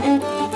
Música